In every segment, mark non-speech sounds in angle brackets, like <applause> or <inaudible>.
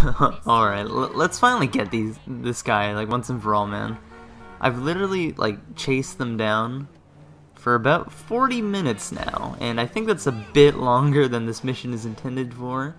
<laughs> Alright, let's finally get these this guy, like, once and for all, man. I've literally, like, chased them down for about 40 minutes now, and I think that's a bit longer than this mission is intended for.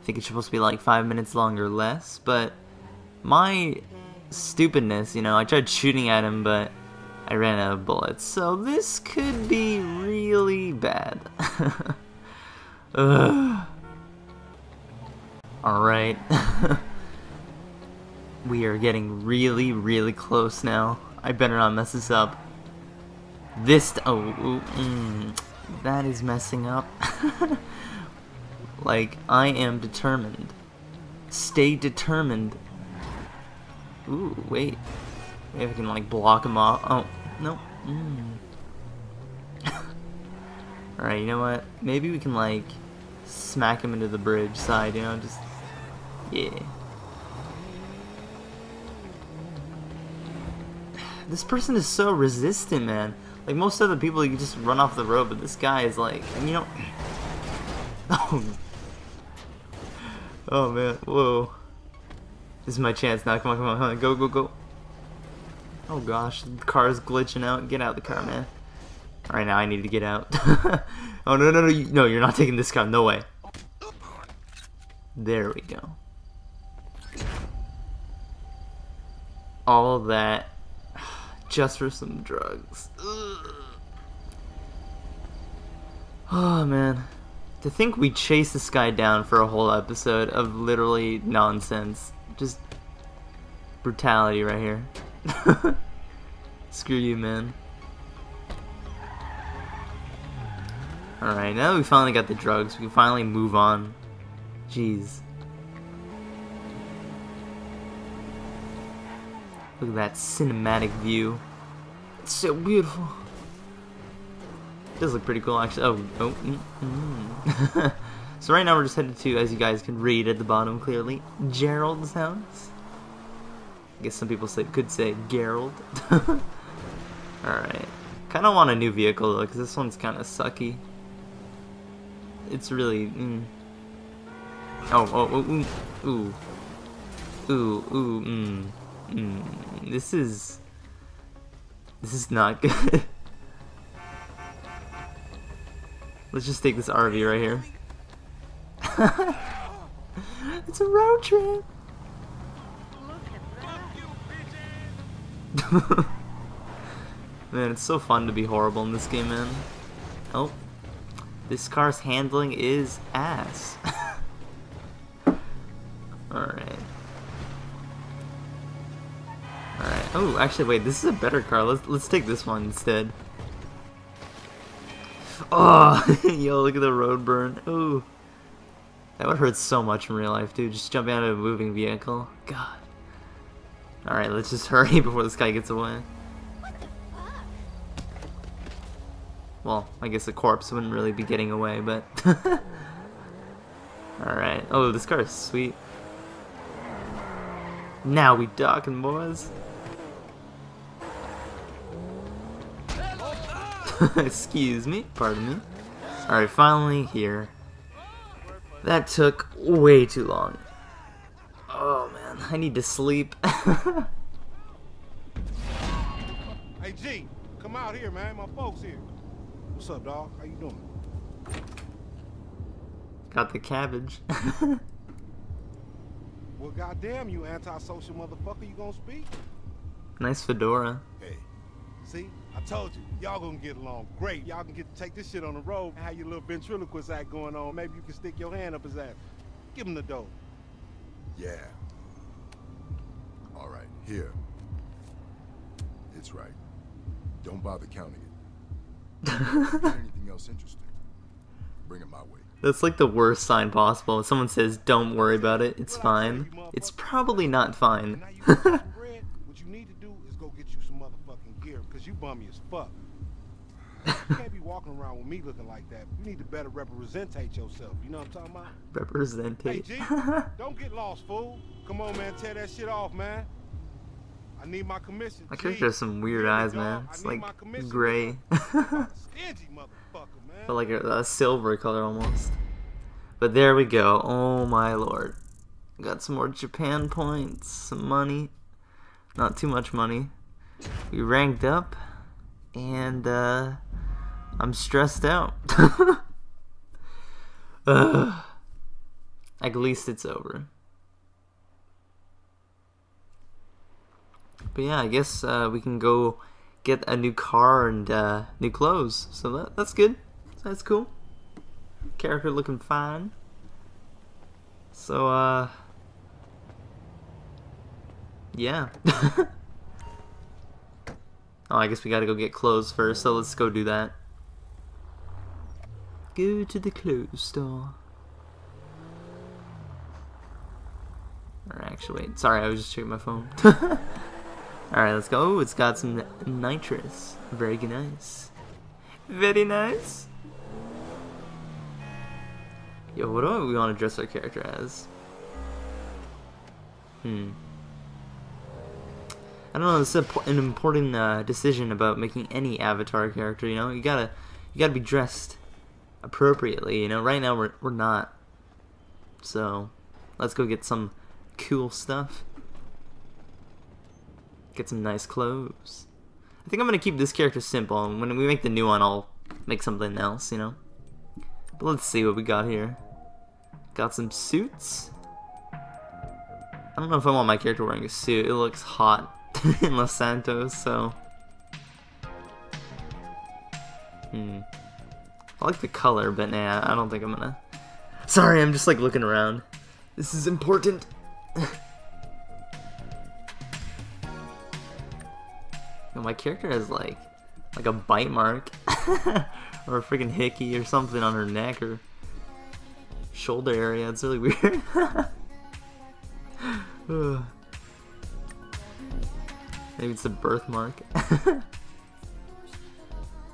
I think it's supposed to be, like, 5 minutes longer or less, but my stupidness, you know, I tried shooting at him, but I ran out of bullets, so this could be really bad. <laughs> Ugh. Alright. <laughs> we are getting really, really close now. I better not mess this up. This, oh, mm, that is messing up. <laughs> like, I am determined. Stay determined. Ooh, wait. Maybe I can, like, block him off. Oh, no. Mm. <laughs> Alright, you know what? Maybe we can, like, smack him into the bridge side, you know, just yeah. This person is so resistant, man. Like most other people, you just run off the road, but this guy is like, and you know. <laughs> Oh. Oh man, whoa. This is my chance now. Come on, come on, come on. Go, go, go. Oh gosh, the car's glitching out. Get out the car, man. Alright, now I need to get out. <laughs> oh no, no, no, no, you're not taking this car. No way. There we go. All that just for some drugs. Ugh. Oh man. To think we chased this guy down for a whole episode of literally nonsense. Just brutality right here. <laughs> Screw you, man. Alright, now that we finally got the drugs, we can finally move on. Jeez. Look at that cinematic view. It's so beautiful. It does look pretty cool, actually. Oh, oh. Mm, mm. <laughs> so right now we're just headed to, as you guys can read at the bottom clearly, Gerald's house. I guess some people say could say Gerald. <laughs> Alright. Kind of want a new vehicle though, because this one's kind of sucky. It's really... Mm. Oh, oh, oh, ooh. Ooh. Ooh, ooh, mm. Mm, this is... This is not <laughs> good. Let's just take this RV right here. <laughs> it's a road trip! <laughs> man, it's so fun to be horrible in this game, man. Oh. This car's handling is ass. Alright. Oh, actually, wait. This is a better car. Let's let's take this one instead. Oh, <laughs> yo, look at the road burn. Ooh, that would hurt so much in real life, dude. Just jumping out of a moving vehicle. God. All right, let's just <laughs> hurry before this guy gets away. Well, I guess a corpse wouldn't really be getting away, but. <laughs> Alright. Oh, this car is sweet. Now we docking, boys. <laughs> Excuse me, pardon me. Alright, finally here. That took way too long. Oh man, I need to sleep. <laughs> hey G, come out here, man. My folks here. What's up, dog? How you doing? Got the cabbage. <laughs> well, goddamn you, antisocial motherfucker. You gonna speak? Nice fedora. Hey, see? I told you, y'all gonna get along great. Y'all can get to take this shit on the road and have your little ventriloquist act going on. Maybe you can stick your hand up his ass. Give him the dough. Yeah. All right, here. It's right. Don't bother counting it. <laughs> anything else interesting, bring it my way. That's like the worst sign possible. When someone says, don't worry about it, it's fine. It's probably not fine. <laughs> you bummy as fuck. you can't be walking around with me looking like that. You need to better representate yourself. You know what I'm talking about? Representate. Hey, G, <laughs> don't get lost, fool. Come on, man. Tear that shit off, man. I need my commission. My character has some weird eyes, man. It's like gray. Stingy <laughs> motherfucker, man. But like a, a silver color almost. But there we go. Oh my lord. Got some more Japan points, some money. Not too much money. We ranked up, and uh, I'm stressed out. <laughs> At least it's over. But yeah, I guess uh, we can go get a new car and uh, new clothes. So that, that's good. That's cool. Character looking fine. So, uh... Yeah. <laughs> oh, I guess we gotta go get clothes first, so let's go do that. Go to the clothes store. Or actually, wait. Sorry, I was just checking my phone. <laughs> Alright, let's go. Oh, it's got some nitrous. Very nice. Very nice. Yo, what do we want to dress our character as? Hmm. I don't know. It's an important uh, decision about making any avatar character. You know, you gotta, you gotta be dressed appropriately. You know, right now we're we're not. So, let's go get some cool stuff. Get some nice clothes. I think I'm gonna keep this character simple, and when we make the new one, I'll make something else. You know. But let's see what we got here. Got some suits. I don't know if I want my character wearing a suit. It looks hot in <laughs> Los Santos, so. Hmm. I like the color, but nah, I don't think I'm gonna. Sorry, I'm just like looking around. This is important. <laughs> my character has like, like a bite mark, <laughs> or a freaking hickey or something on her neck or shoulder area. It's really weird. Maybe it's a birthmark. <laughs>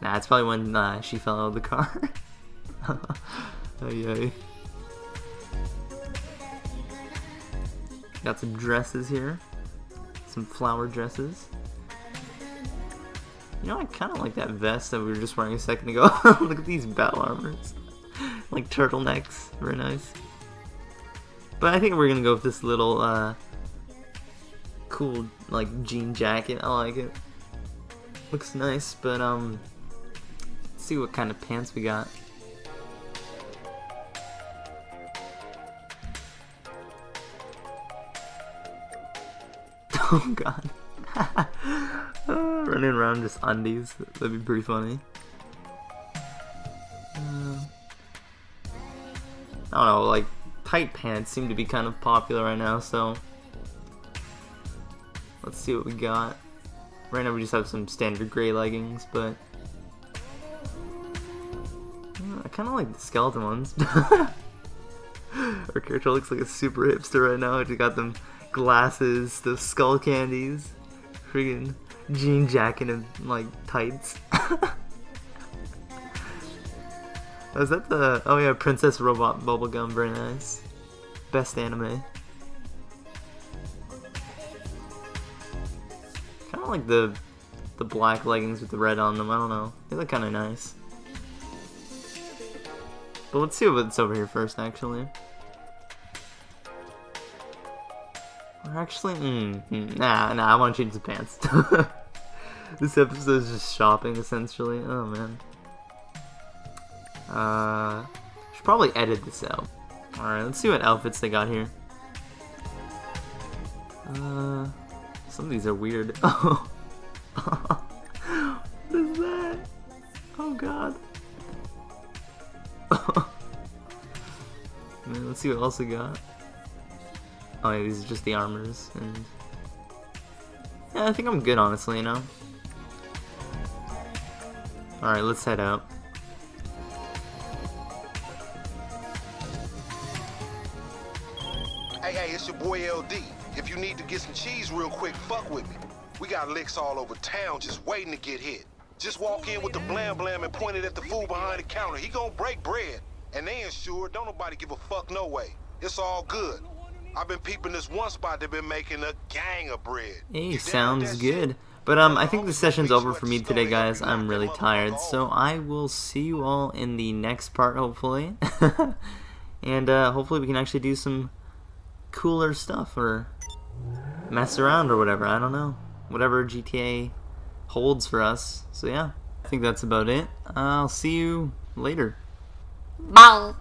nah, it's probably when uh, she fell out of the car. <laughs> yay. Got some dresses here. Some flower dresses. You know, I kind of like that vest that we were just wearing a second ago. <laughs> Look at these battle armors. like turtlenecks. Very nice. But I think we're gonna go with this little, uh, cool, like, jean jacket. I like it. Looks nice, but, um, let's see what kind of pants we got. <laughs> Oh god. <laughs> running around just undies. That'd be pretty funny. Uh, I don't know, like, tight pants seem to be kind of popular right now, so... Let's see what we got. Right now we just have some standard gray leggings, but... I kind of like the skeleton ones. <laughs> Our character looks like a super hipster right now. She got them glasses, the skull candies, freaking jean jacket and like tights. <laughs> Oh, Was that the oh yeah, Princess Robot Bubblegum, very nice. Best anime. Kinda like the the black leggings with the red on them, I don't know. They look kinda nice. But let's see what's over here first actually. Or actually, mm, mm, nah, nah, I want to change the pants. <laughs> this episode is just shopping, essentially. Oh, man. Uh, should probably edit this out. Alright, let's see what outfits they got here. Uh, some of these are weird. Oh. <laughs> what is that? Oh, God. <laughs> Man, let's see what else we got. Oh yeah, these are just the armors, and... Yeah, I think I'm good, honestly, you know? Alright, let's head out. Hey, hey, it's your boy LD. If you need to get some cheese real quick, fuck with me. We got licks all over town just waiting to get hit. Just walk in with the blam blam and point it at the fool behind the counter. He gonna break bread. And they insured, don't nobody give a fuck no way. It's all good. I've been peeping this one spot they've been making a gang of bread. Hey, sounds good. But um, I think the session's over for me today, guys. I'm really tired, so I will see you all in the next part, hopefully. <laughs> and uh, hopefully we can actually do some cooler stuff or mess around or whatever. I don't know. Whatever GTA holds for us. So yeah, I think that's about it. I'll see you later. Bye.